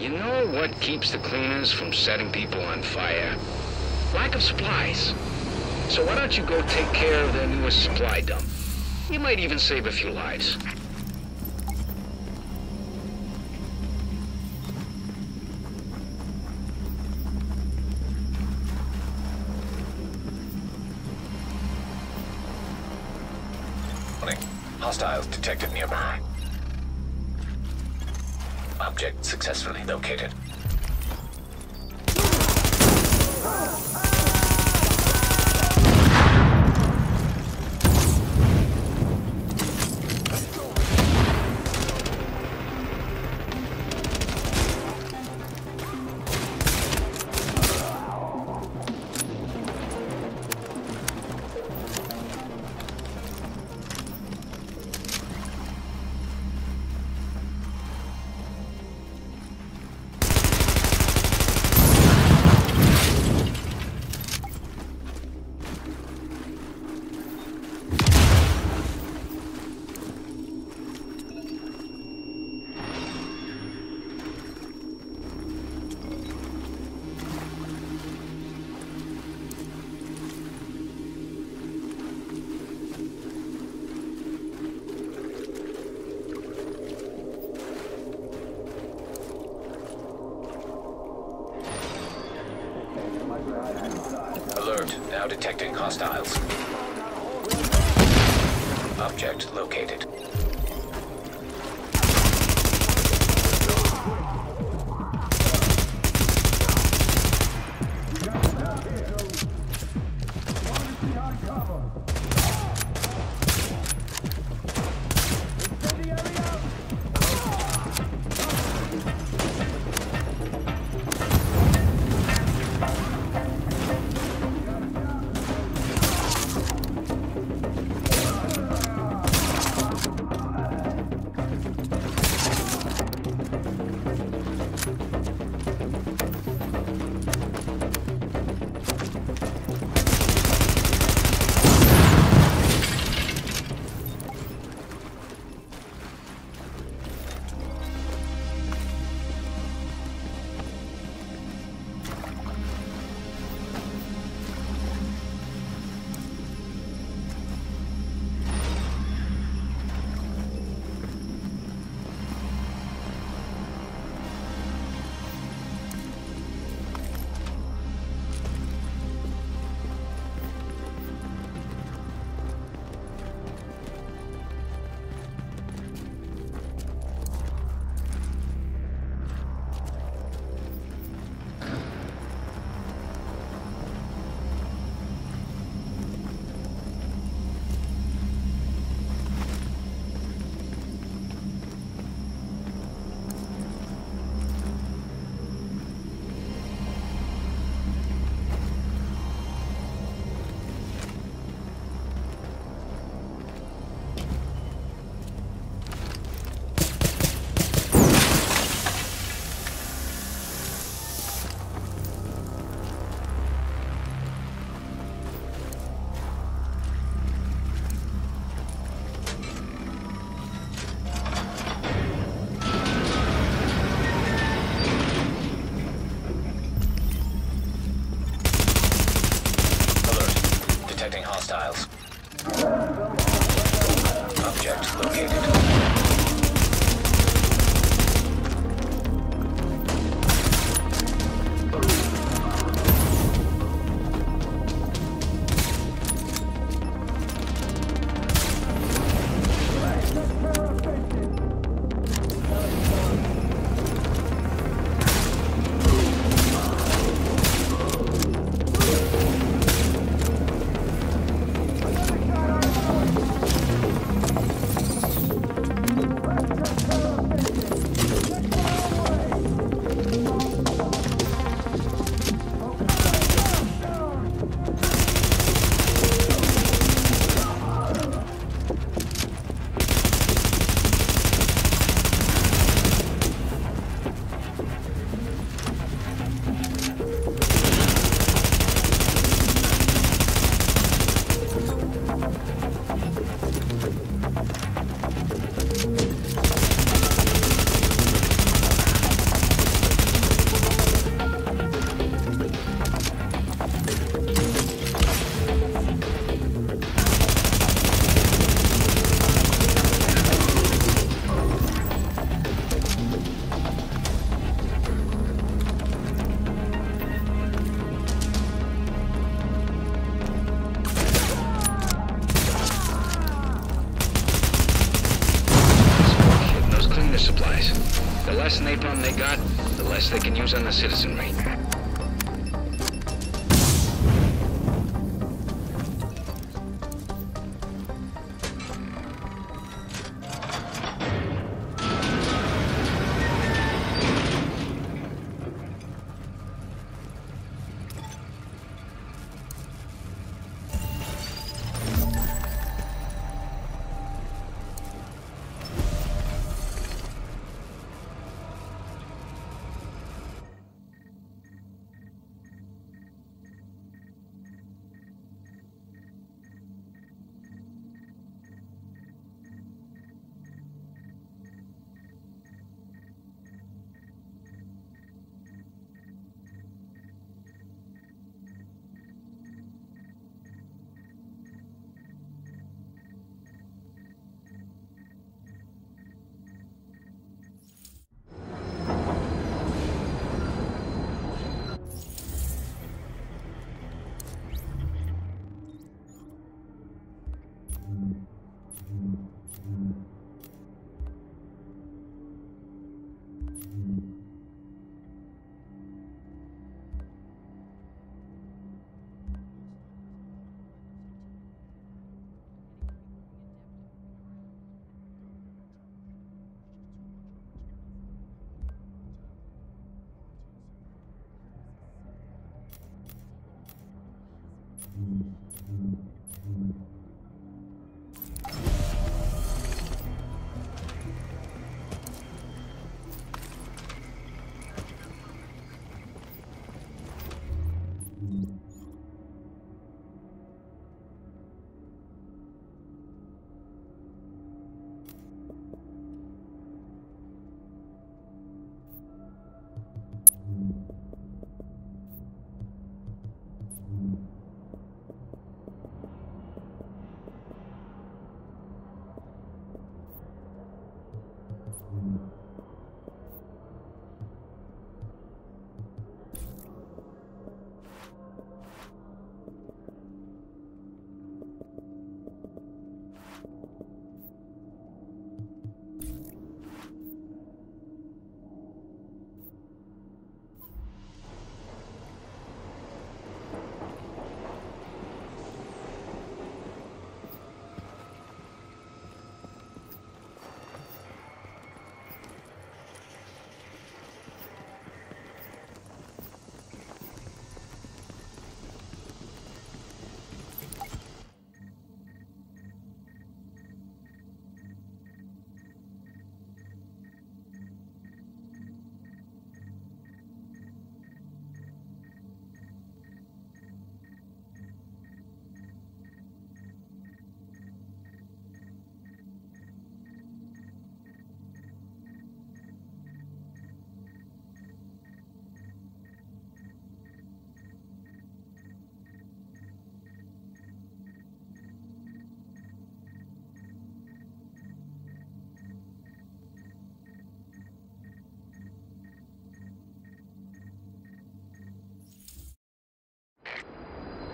You know what keeps the cleaners from setting people on fire? Lack of supplies. So why don't you go take care of their newest supply dump? You might even save a few lives. Hostiles detected nearby. Object successfully located. Hostiles. Object located.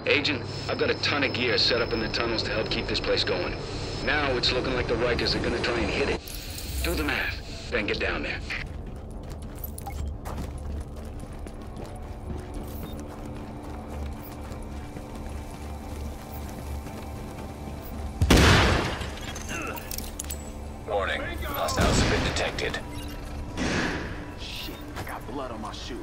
Agent, I've got a ton of gear set up in the tunnels to help keep this place going. Now it's looking like the Rikers are gonna try and hit it. Do the math, then get down there. Warning. Hostiles have been detected. Shit, I got blood on my shoes.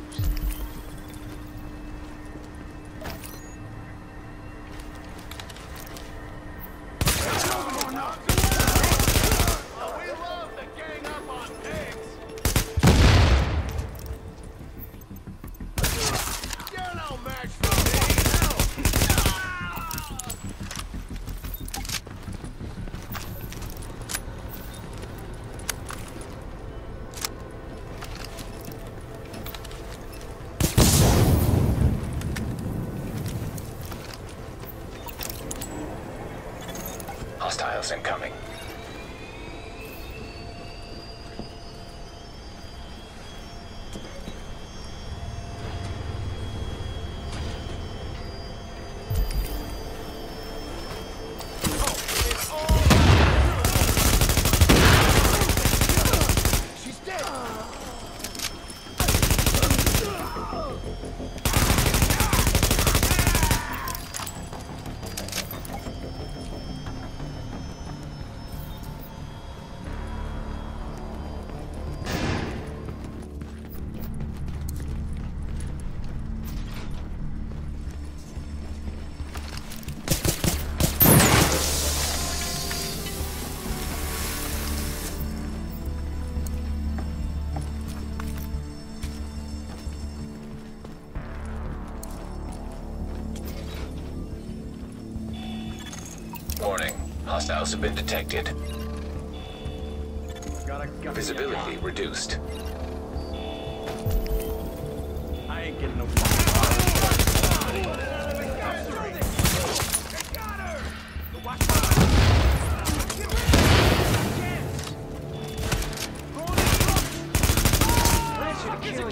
Hostiles have been detected. Visibility reduced. I ain't getting no. You're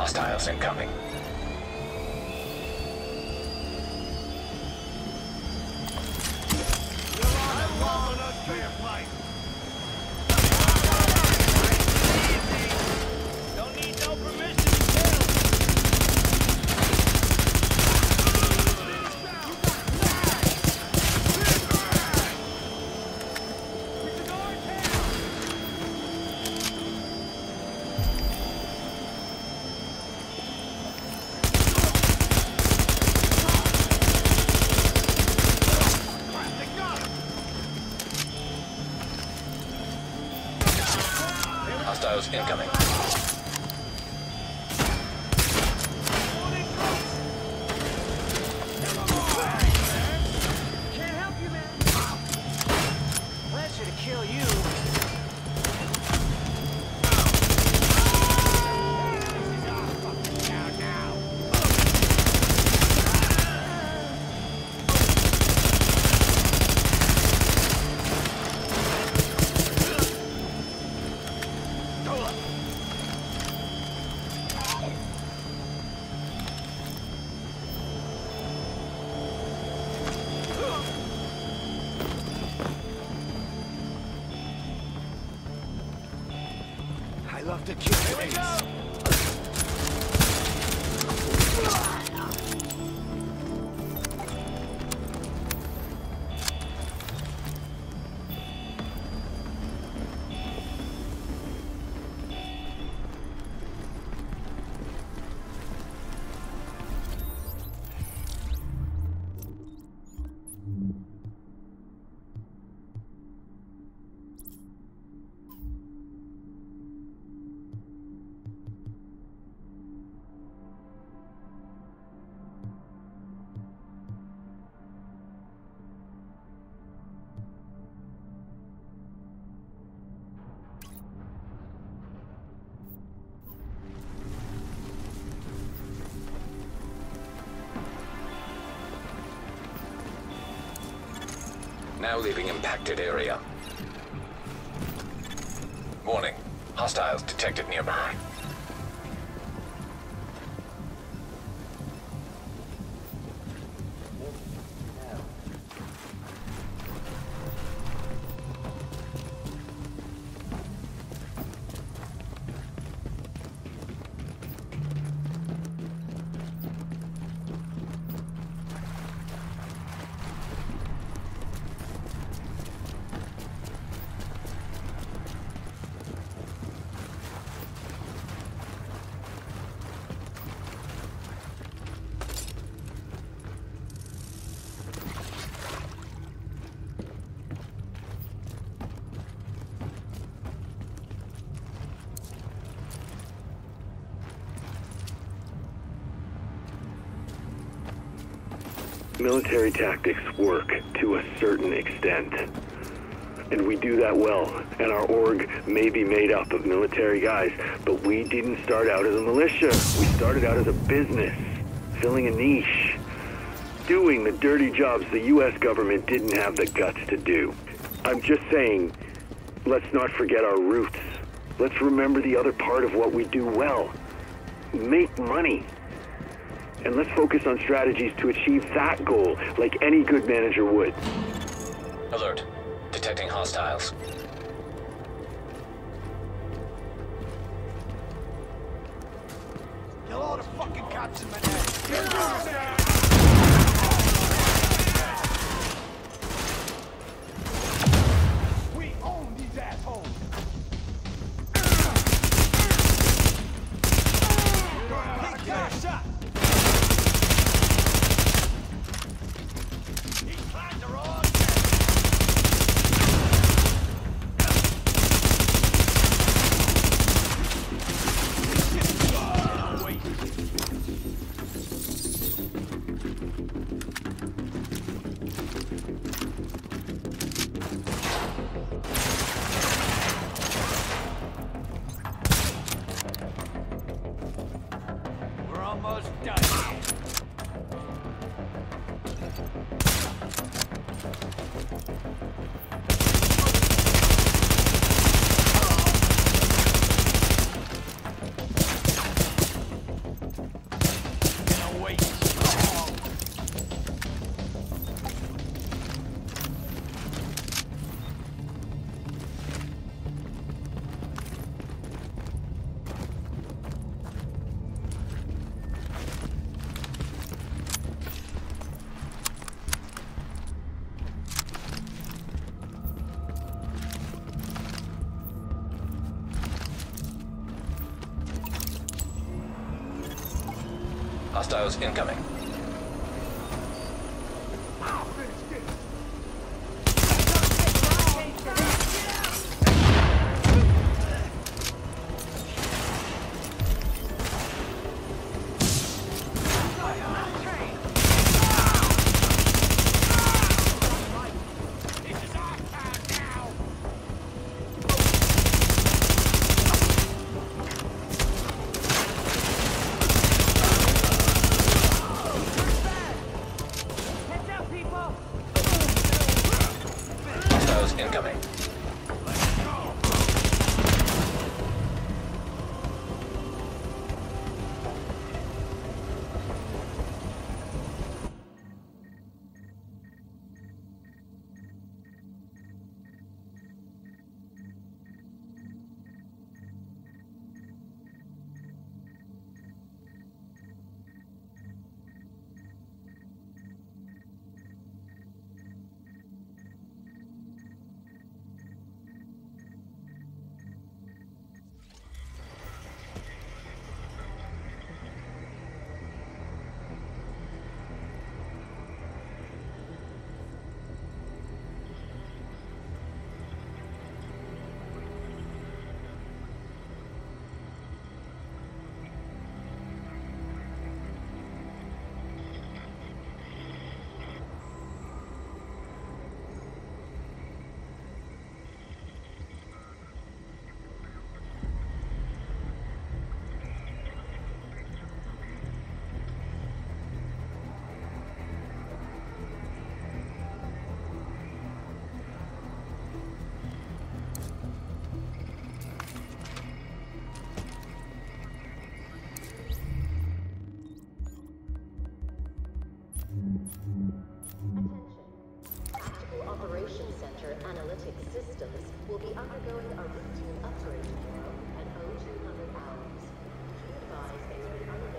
Hostiles incoming. Now leaving impacted area. Warning. Hostiles detected nearby. Military tactics work to a certain extent. And we do that well. And our org may be made up of military guys, but we didn't start out as a militia. We started out as a business, filling a niche, doing the dirty jobs the U.S. government didn't have the guts to do. I'm just saying, let's not forget our roots. Let's remember the other part of what we do well. Make money. And let's focus on strategies to achieve that goal, like any good manager would. Alert. Detecting hostiles. Hostiles incoming. Galactic Systems will be undergoing a routine upgrade tomorrow at 0200 hours. Be advised that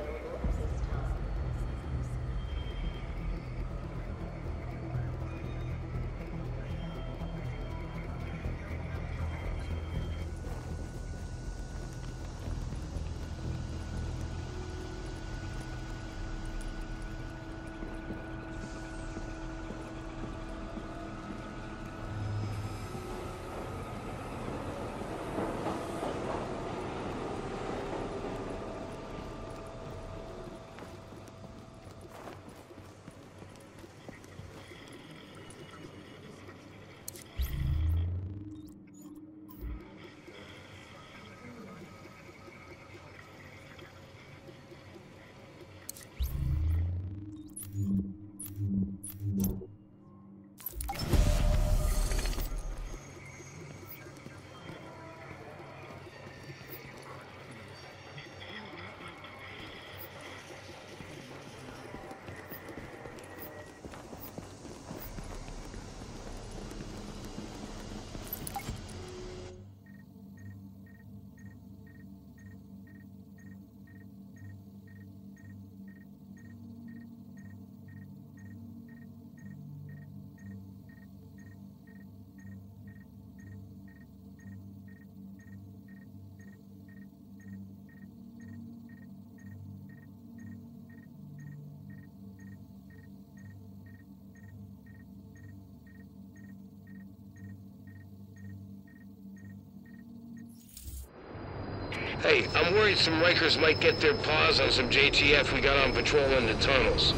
Hey, I'm worried some Rikers might get their paws on some JTF we got on patrol in the tunnels.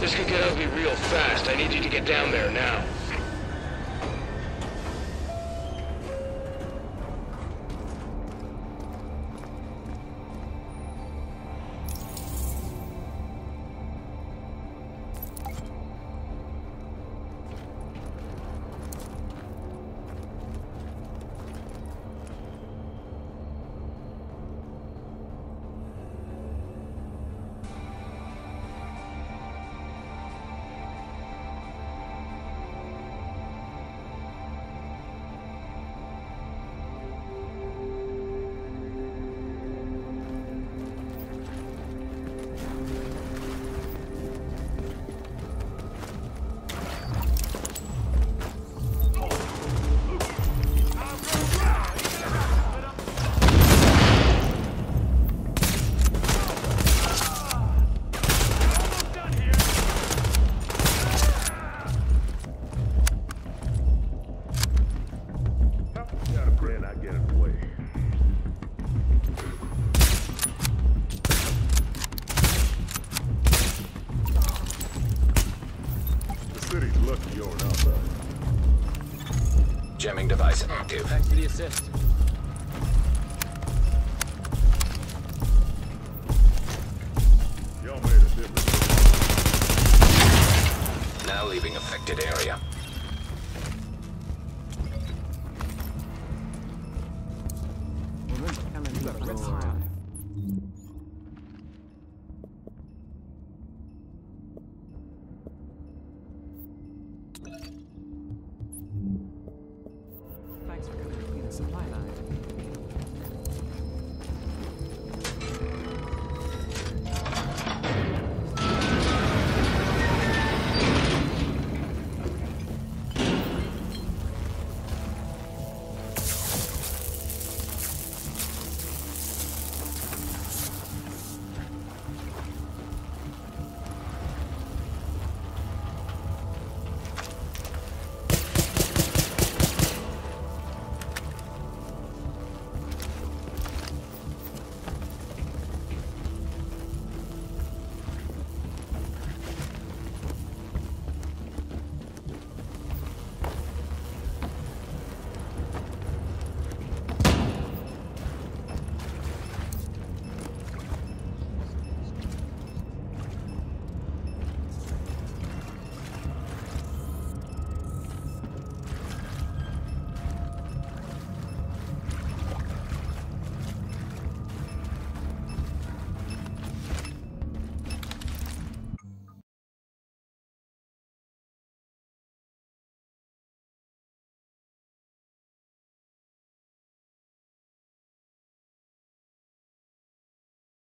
This could get ugly real fast. I need you to get down there now. assist. Y'all made a difference. Now leaving affected area. Well,